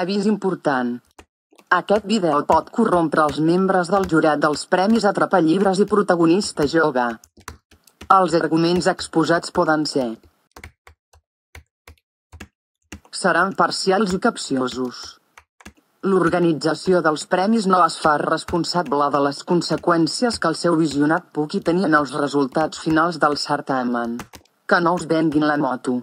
Avís important. Aquest vídeo pot corrompre els membres del jurat dels Premis Atrapallibres i Protagonista Jove. Els arguments exposats poden ser seran parcials i capciosos. L'organització dels premis no es fa responsable de les conseqüències que el seu visionat pugui tenir en els resultats finals del certamen. Que no us venguin la moto.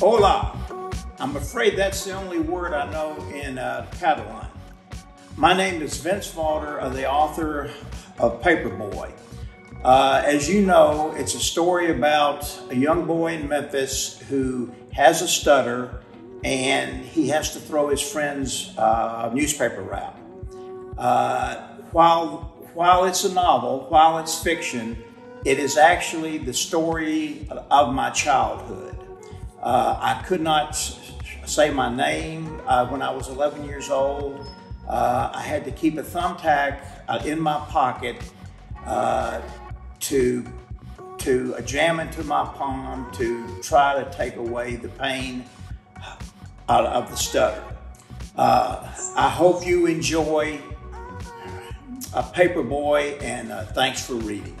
Hola. I'm afraid that's the only word I know in uh, Catalan. My name is Vince Vawter, of the author of Paperboy. Uh, as you know, it's a story about a young boy in Memphis who has a stutter and he has to throw his friend's uh, newspaper out. Uh, while, while it's a novel, while it's fiction, it is actually the story of my childhood. Uh, I could not say my name uh, when I was 11 years old. Uh, I had to keep a thumbtack uh, in my pocket uh, to to jam into my palm to try to take away the pain out of the stutter. Uh, I hope you enjoy a Paperboy, and thanks for reading.